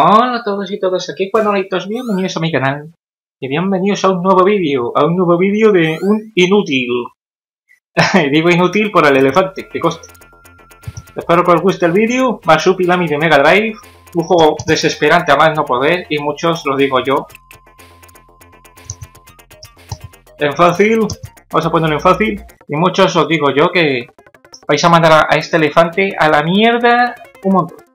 Hola a todos y todas, aquí Juanolitos, bienvenidos a mi canal y bienvenidos a un nuevo vídeo, a un nuevo vídeo de un inútil. Digo inútil por el elefante, que coste. Espero que os guste el vídeo, Marsupilami de Mega Drive, un juego desesperante a más no poder y muchos lo digo yo. En fácil, vamos a ponerlo en fácil y muchos os digo yo que vais a mandar a este elefante a la mierda un montón.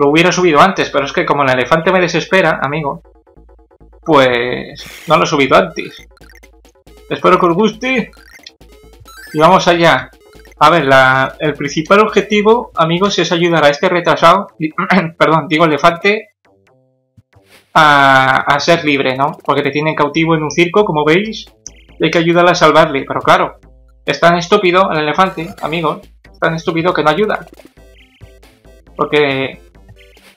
Lo hubiera subido antes, pero es que como el elefante me desespera, amigo, pues no lo he subido antes. Espero que os guste. Y vamos allá. A ver, el principal objetivo, amigos, es ayudar a este retrasado, perdón, digo elefante, a, a, ser libre, ¿no? Porque te tienen cautivo en un circo, como veis, y hay que ayudarle a salvarle. Pero claro, es tan estúpido el elefante, amigos, es tan estúpido que no ayuda. Porque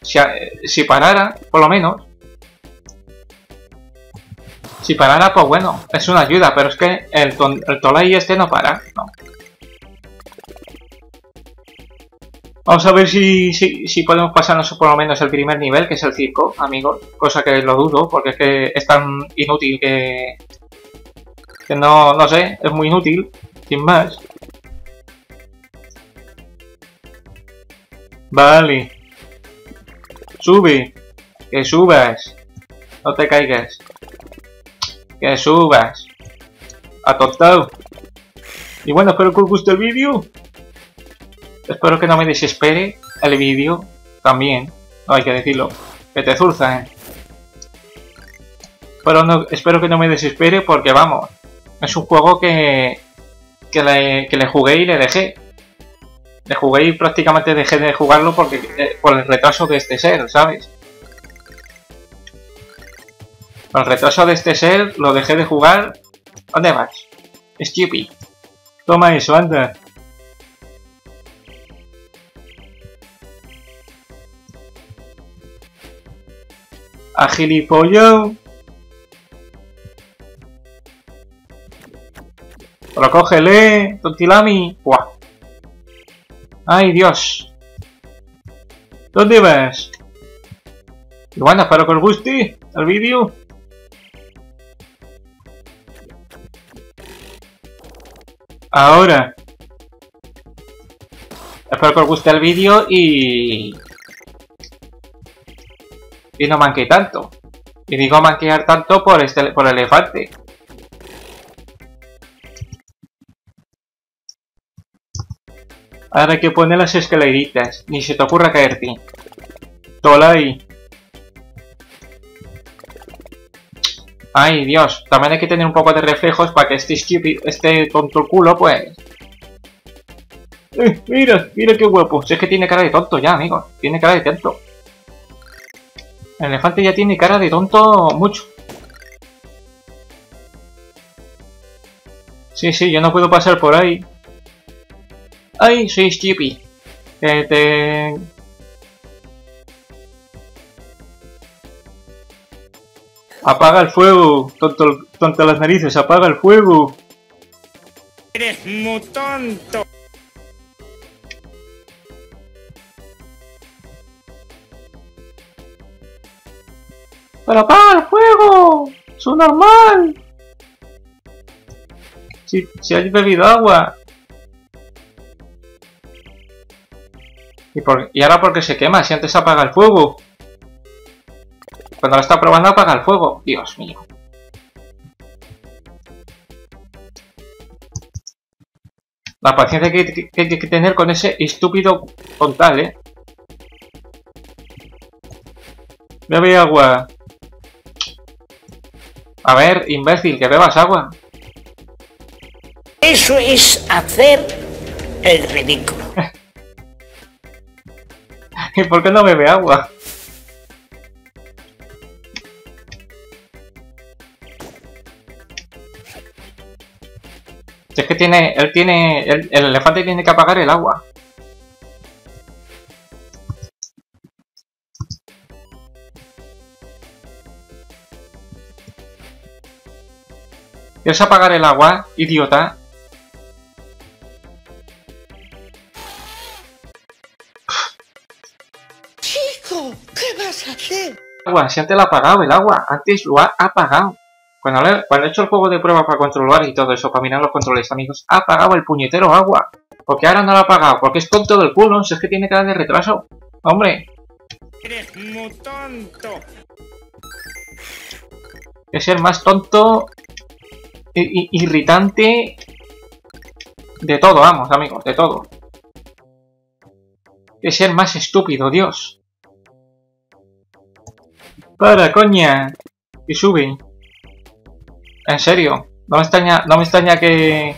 si, parara, por lo menos. Si parara, pues bueno, es una ayuda, pero es que el, el Tolai este no para, no. Vamos a ver si, si, si, podemos pasarnos por lo menos el primer nivel, que es el circo, amigos. Cosa que lo dudo, porque es que es tan inútil que... Que no, no sé, es muy inútil, sin más. Vale. Sube. Que subas. No te caigas. Que subas. Atontado. Y bueno, espero que os guste el vídeo. Espero que no me desespere el vídeo también. No hay que decirlo. Que te zurza, eh. Pero no, espero que no me desespere porque vamos. Es un juego que, que le jugué y le dejé le jugué y prácticamente dejé de jugarlo porque eh, por el retraso de este ser, ¿sabes? Por el retraso de este ser lo dejé de jugar. ¿Dónde vas? Stupid. Toma eso, anda. Agilipollo. Pero cógele, tontilami. Buah. ¡Ay, Dios! ¿Dónde vas? Bueno, espero que os guste el vídeo. Ahora. Espero que os guste el vídeo y... Y no manqué tanto. Y digo manquear tanto por este por el elefante. Ahora hay que poner las escaleritas. Ni se te ocurra caerte. Tolai. Ay, Dios. También hay que tener un poco de reflejos para que este stupid, este tonto culo, pues... Eh, mira, mira qué guapo. Si es que tiene cara de tonto ya, amigo. Tiene cara de tonto. El elefante ya tiene cara de tonto mucho. Sí, sí, yo no puedo pasar por ahí. ¡Ay, soy Skippy! Que te... ¡Apaga el fuego! Tonto, tonto las narices, apaga el fuego. Eres muy tonto. ¡Pero apaga el fuego! ¡Es normal! Si, si has bebido agua. ¿Y, por, ¿Y ahora por qué se quema? Si antes apaga el fuego. Cuando lo está probando apaga el fuego. Dios mío. La paciencia que, que, que hay que tener con ese estúpido tontal, ¿eh? Bebe agua. A ver, imbécil, que bebas agua. Eso es hacer el ridículo. ¿Y por qué no bebe agua? Si es que tiene, él tiene, el, el elefante tiene que apagar el agua. ¿Quieres apagar el agua, idiota? Hijo, ¿qué vas a hacer? Agua, si antes lo ha apagado el agua, antes lo ha apagado. Cuando, le- cuando he hecho el juego de prueba para controlar y todo eso, para mirar los controles, amigos, ha apagado el puñetero agua. Porque ahora no lo ha apagado, porque es tonto del culo, si es que tiene cara de retraso. Hombre, Eres muy tonto. es el más tonto, i- irritante, de todo, vamos, amigos, de todo. Es el más estúpido, Dios. Para, coña. Y sube. En serio, no me extraña, no me extraña que...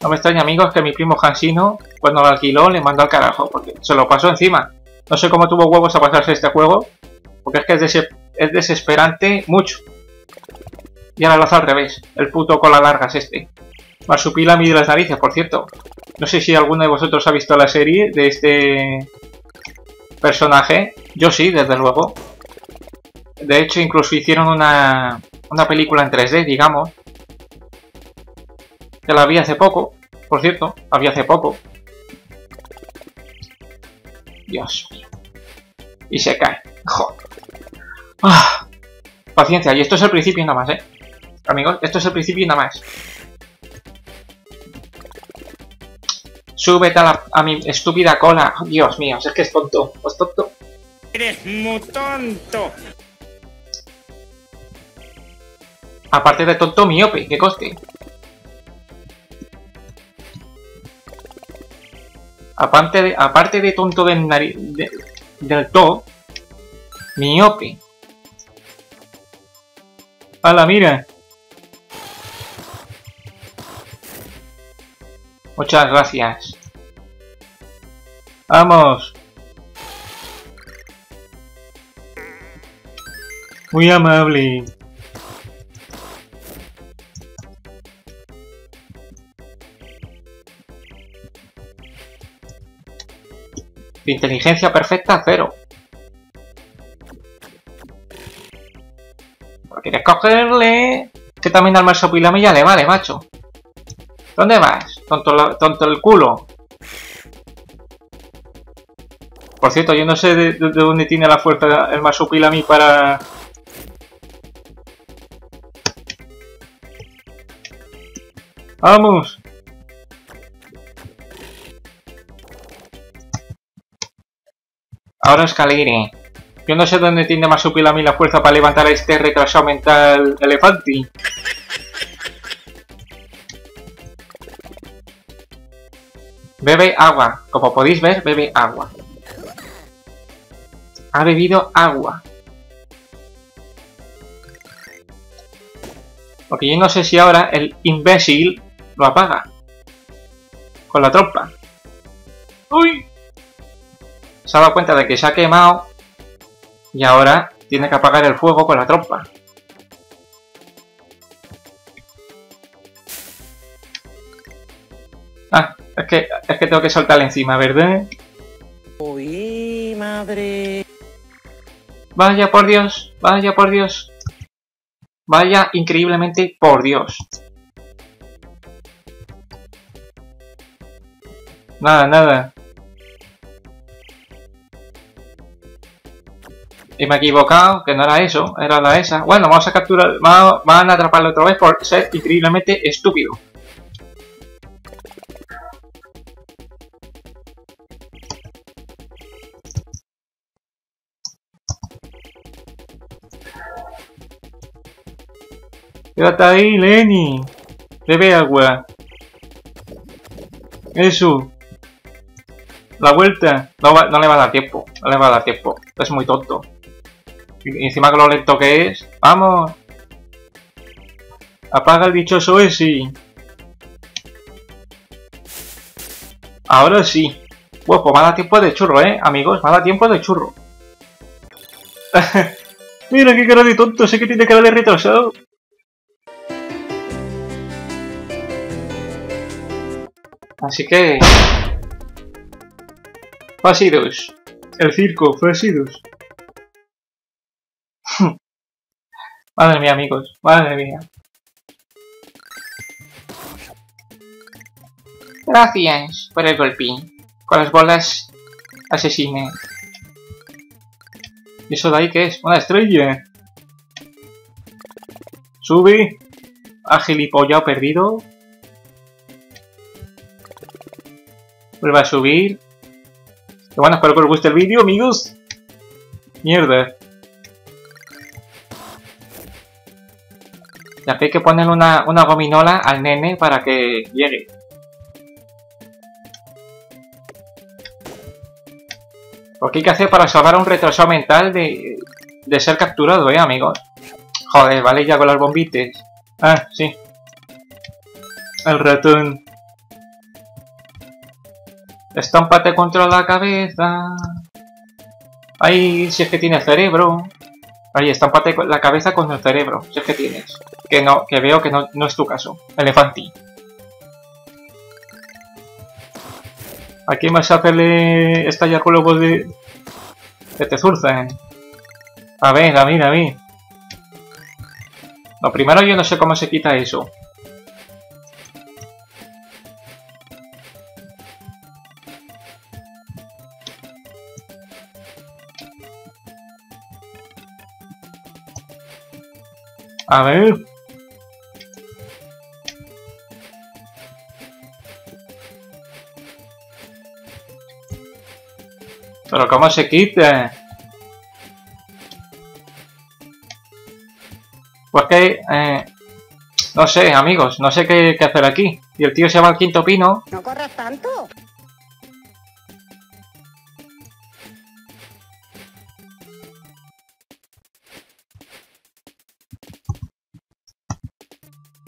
No me extraña, amigos, que mi primo Hansino, cuando lo alquiló, le mandó al carajo, porque se lo pasó encima. No sé cómo tuvo huevos a pasarse este juego, porque es que es, dese- es desesperante mucho. Y ahora lo hace al revés, el puto cola largas este. Marsupilami de las narices, por cierto. No sé si alguno de vosotros ha visto la serie de este personaje. Yo sí, desde luego. De hecho, incluso hicieron una, una película en 3D, digamos. Que la vi hace poco, por cierto, la vi hace poco. Dios mío. Y se cae. Joder. Ah, paciencia, y esto es el principio nada más, eh. Amigos, esto es el principio nada más. Súbete a, la- a mi estúpida cola. Dios mío, es que es tonto. Es tonto. Eres muy tonto. Aparte de tonto miope, que coste. Aparte de, aparte de tonto del nariz, de- del to, miope. ¡Hala, mira! Muchas gracias. ¡Vamos! Muy amable. Inteligencia perfecta, cero. ¿Quieres cogerle? Que también al marsupilami ya le vale, macho. ¿Dónde vas? Tonto, la- tonto el culo. Por cierto, yo no sé de dónde tiene la fuerza el marsupilami para... ¡Vamos! Ahora escalere. Yo no sé dónde tiene Masupilami la fuerza para levantar a este retrasado mental elefante. Bebe agua. Como podéis ver, bebe agua. Ha bebido agua. Porque yo no sé si ahora el imbécil lo apaga. Con la trompa. ¡Uy! Se ha dado cuenta de que se ha quemado. Y ahora tiene que apagar el fuego con la trompa. Ah, es que, es que tengo que soltarle encima, ¿verdad? Uy, madre. Vaya por Dios, vaya por Dios. Vaya increíblemente por Dios. Nada, nada. Y me he equivocado, que no era eso, era la esa. Bueno, vamos a capturar, va- van a atraparlo otra vez por ser increíblemente estúpido. Quédate ahí, Lenny. Bebe agua. Eso. La vuelta. No, va- no le va a dar tiempo. No le va a dar tiempo. Es muy tonto. Encima con lo lento que es. ¡Vamos! Apaga el dichoso ese. Ahora sí. Bueno, pues me ha tiempo de churro, ¿eh? Amigos, me ha tiempo de churro. Mira qué cara de tonto. Sé que tiene cara de retrasado. Así que... Fasidus. El circo, Fasidus. Madre mía, amigos. Madre mía. Gracias por el golpín. Con las bolas asesine. ¿Y eso de ahí qué es? ¡Una estrella! Sube. Agilipollado perdido. Vuelve a subir. Y bueno, espero que os guste el vídeo, amigos. Mierda. Ya que hay que poner una, una gominola al nene para que llegue. Lo que hay que hacer para salvar un retrasado mental de, de ser capturado, eh, amigos. Joder, vale, ya con las bombites. Ah, sí. El ratón. Estámpate contra la cabeza. Ay, si es que tiene cerebro. Ay, estámpate la cabeza con el cerebro, si es que tienes. Que no, que veo que no, no es tu caso. Elefanti. ¿A quién vas a hacerle estallar con los de... que te zurcen? A ver, a ver, a ver. Lo primero yo no sé cómo se quita eso. A ver. Pero cómo se quita. Pues que... Eh, no sé, amigos, no sé qué, qué, hacer aquí. Y el tío se llama el quinto pino. No corras tanto.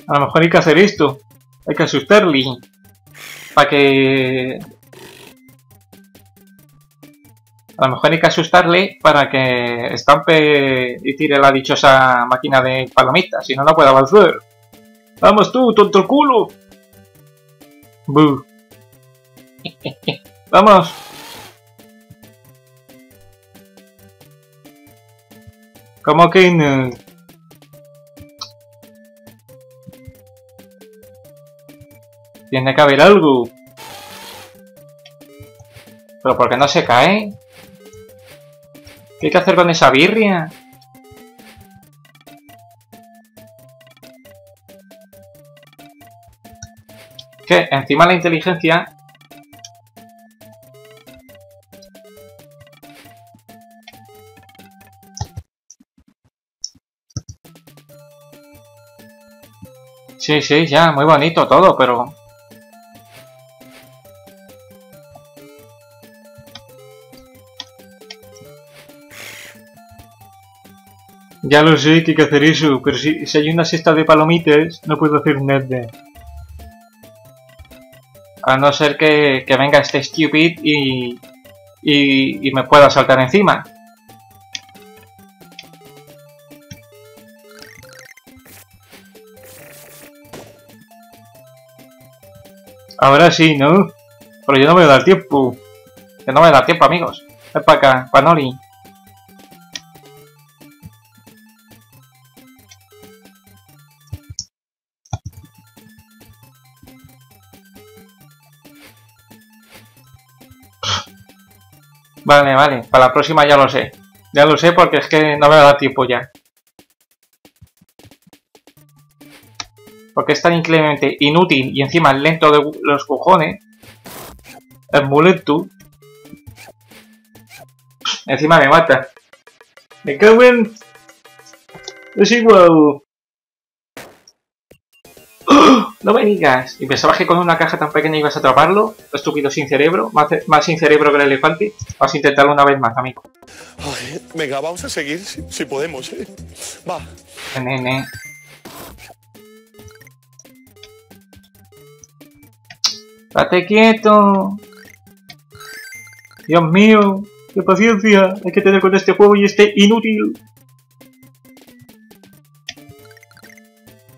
A lo mejor hay que hacer esto. Hay que asustarle. Para que... A lo mejor hay que asustarle para que estampe y tire la dichosa máquina de palomitas. Si no, no puede avanzar. ¡Vamos tú, tonto el culo! ¡Vamos! ¿Cómo que no? Tiene que haber algo. ¿Pero por qué no se cae? ¿Qué hay que hacer con esa birria? Que encima la inteligencia... Sí, sí, ya, muy bonito todo, pero... Ya lo sé que hay que hacer eso, pero si, si hay una cesta de palomitas, no puedo hacer nada. A no ser que, que venga este stupid y, y, y me pueda saltar encima. Ahora sí, ¿no? Pero yo no me voy a dar tiempo. Que no me da tiempo, amigos. Ven para acá, Panoli. Vale, vale. Para la próxima ya lo sé. Ya lo sé porque es que no me da tiempo ya. Porque es tan increíblemente inútil y encima lento de los cojones. Es muy. Encima me mata. Me cago en... Es igual. No me digas. Y pensabas que con una caja tan pequeña ibas a atraparlo. Estúpido sin cerebro. Más, más sin cerebro que el elefante. Vas a intentarlo una vez más, amigo. Ay, venga, vamos a seguir si, si podemos, ¿eh? Va. Nene. ¡Date quieto! Dios mío, qué paciencia hay que tener con este juego y este inútil.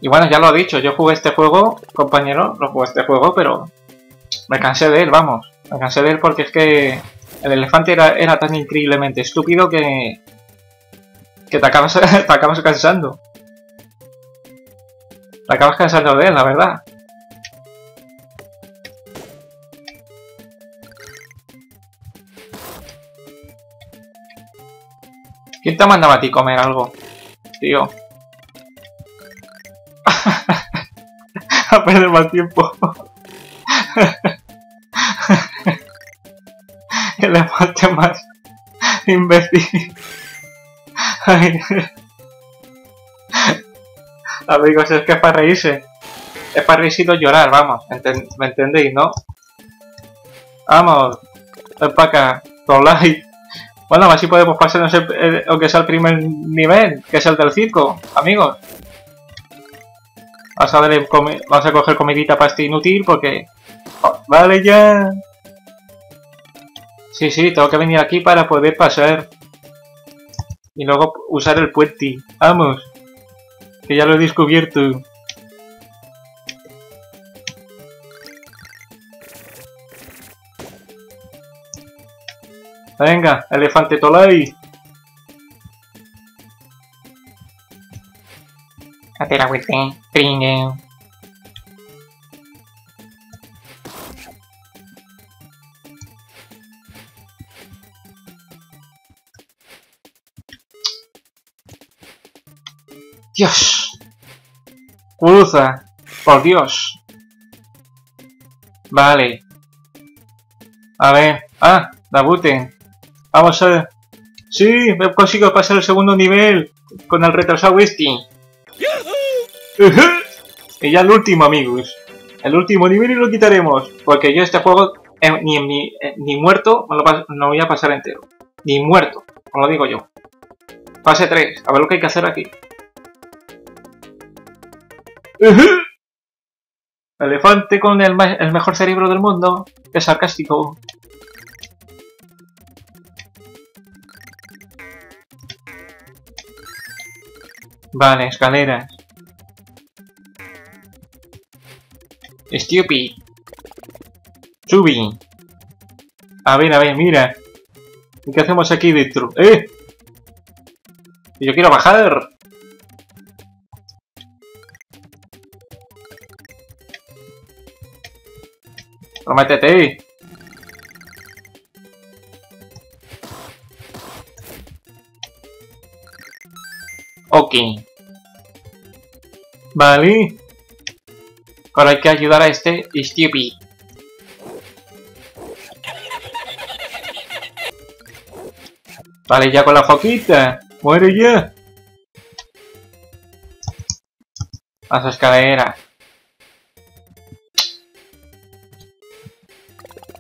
Y bueno, ya lo he dicho, yo jugué este juego, compañero, lo jugué este juego, pero me cansé de él, vamos. Me cansé de él porque es que el elefante era, era tan increíblemente estúpido que, que te acabas, te acabas cansando. Te acabas cansando de él, la verdad. ¿Quién te mandaba a ti comer algo? Tío. Perder más tiempo. El elefante más imbécil. Ay. Amigos, es que es para reírse. Es para reírse y no llorar, vamos. ¿Me entendéis, no? Vamos. Ven para acá. Like. Bueno, a ver si podemos pasarnos el, el- aunque sea el primer nivel, que es el del circo, amigos. Vamos a, darle vamos a coger comidita para este inútil porque... Oh, vale ya. Sí, sí, tengo que venir aquí para poder pasar. Y luego usar el puente. Vamos. Que ya lo he descubierto. Venga, elefante Tolai. Dios. Cruza. Por Dios. Vale. A ver. Ah, Dabuten. Vamos a... Sí, me consigo pasar el segundo nivel con el retrasado este. Y ya el último, amigos. El último nivel y lo quitaremos. Porque yo este juego, eh, eh, ni muerto, me no voy a pasar entero. Ni muerto, lo digo yo. Fase 3, a ver lo que hay que hacer aquí. Elefante con el, el mejor cerebro del mundo. Qué sarcástico. Vale, escaleras. Stupid. Subi. A ver, a ver, mira. ¿Y ¿Qué hacemos aquí dentro? ¡Eh! Yo quiero bajar. Prométete. Vale. Ahora hay que ayudar a este Stupid. Vale, ya con la foquita. Muere ya. Las escaleras.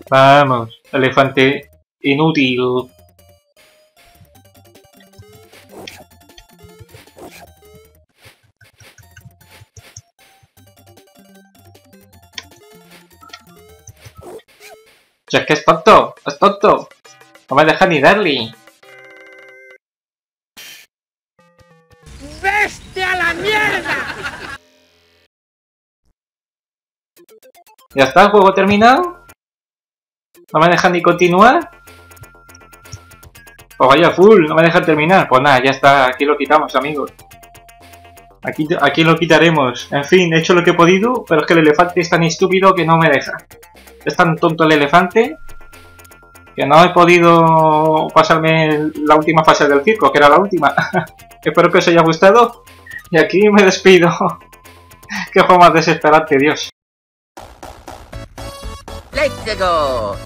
Vamos, elefante inútil. Si es que es tonto, es tonto. No me deja ni darle. ¡Vete a la mierda! ¿Ya está el juego terminado? ¿No me dejan ni continuar? Pues vaya full, no me dejan terminar. Pues nada, ya está, aquí lo quitamos, amigos. Aquí, aquí lo quitaremos. En fin, he hecho lo que he podido, pero es que el elefante es tan estúpido que no me deja. Es tan tonto el elefante que no he podido pasarme la última fase del circo, que era la última. Espero que os haya gustado. Y aquí me despido. Qué juego más desesperante, Dios. Let's go.